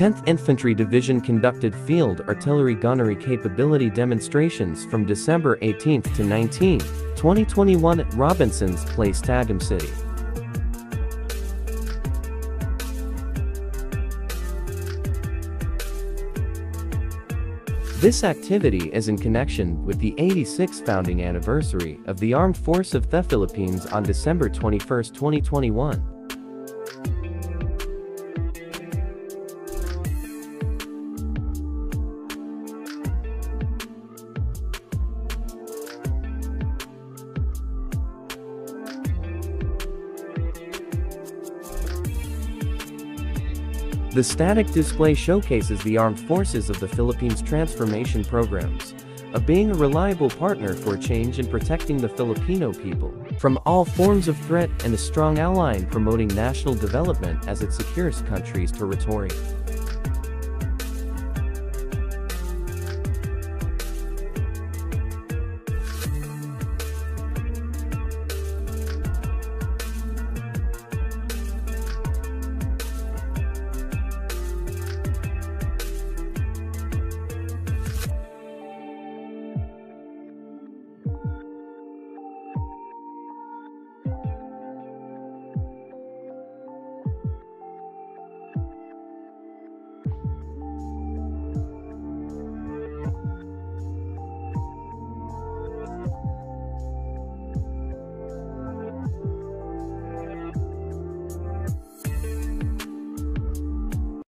10th Infantry Division conducted field artillery gunnery capability demonstrations from December 18 to 19, 2021 at Robinson's Place Tagum City. This activity is in connection with the 86th founding anniversary of the Armed Force of the Philippines on December 21, 2021. The static display showcases the armed forces of the Philippines transformation programs of being a reliable partner for change and protecting the Filipino people from all forms of threat and a strong ally in promoting national development as it secures country's territory.